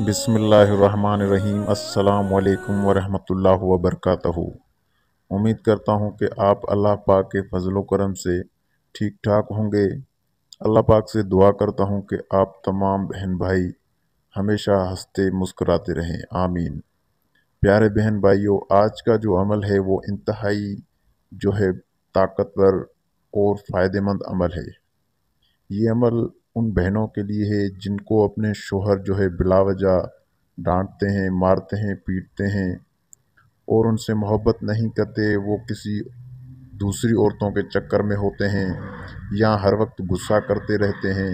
बिसमीम अल्लाम वरहमतुल्लाहि वबरकातुहू। उम्मीद करता हूँ कि आप अल्लाह पाक के फजल करम से ठीक ठाक होंगे। अल्लाह पाक से दुआ करता हूँ कि आप तमाम बहन भाई हमेशा हँसते मुस्कुराते रहें। आमीन। प्यारे बहन भाइयों आज का जो अमल है वो इंतहाई जो है ताकतवर और फ़ायदेमंद अमल है। ये अमल उन बहनों के लिए है, जिनको अपने शोहर जो है बिलावजा डांटते हैं, मारते हैं, पीटते हैं और उनसे मोहब्बत नहीं करते, वो किसी दूसरी औरतों के चक्कर में होते हैं या हर वक्त गुस्सा करते रहते हैं।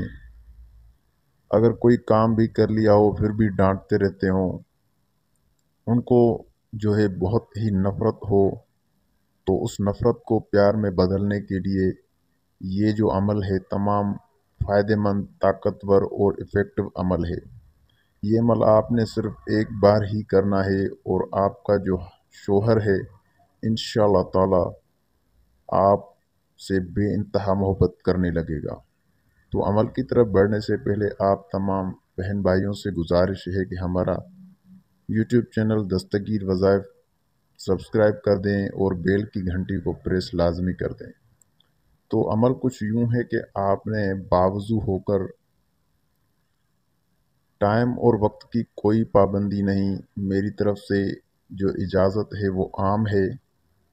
अगर कोई काम भी कर लिया हो, फिर भी डांटते रहते हों। उनको जो है बहुत ही नफ़रत हो तो उस नफ़रत को प्यार में बदलने के लिए ये जो अमल है, तमाम फ़ायदेमंद, ताकतवर और इफ़ेक्टिव अमल है। ये अमल आपने सिर्फ़ एक बार ही करना है और आपका जो शोहर है इन ताला आप से बेानतहा मोहब्बत करने लगेगा। तो अमल की तरफ़ बढ़ने से पहले आप तमाम बहन भाइयों से गुजारिश है कि हमारा YouTube channel Dastgir Wazaif subscribe कर दें और बेल की घंटी को प्रेस लाजमी कर दें। तो अमल कुछ यूँ है कि आपने बावजू होकर टाइम और वक्त की कोई पाबंदी नहीं, मेरी तरफ़ से जो इजाज़त है वो आम है।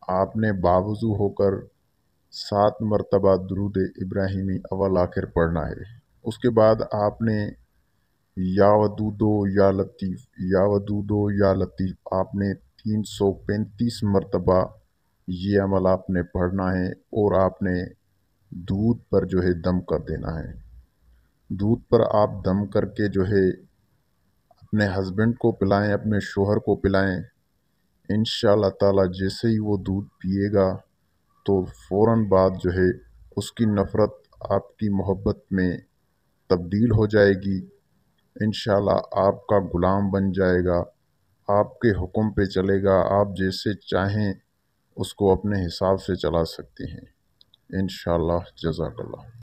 आपने बावजू होकर सात मरतबा दरूद इब्राहिमी अवल आखिर पढ़ना है। उसके बाद आपने या वदूदो या लतीफ़, या वदूदो या लतीफ़, आपने तीन सौ पैंतीस मरतबा ये अमल आपने पढ़ना है और आपने दूध पर जो है दम कर देना है। दूध पर आप दम करके जो है अपने हस्बैंड को पिलाएँ, अपने शोहर को पिलाएँ। इन ताला जैसे ही वो दूध पिएगा तो फ़ौर बाद जो है उसकी नफ़रत आपकी मोहब्बत में तब्दील हो जाएगी। इन आपका ग़ुलाम बन जाएगा, आपके हुक्म पे चलेगा, आप जैसे चाहें उसको अपने हिसाब से चला सकते हैं। इन जज़ाकल्ला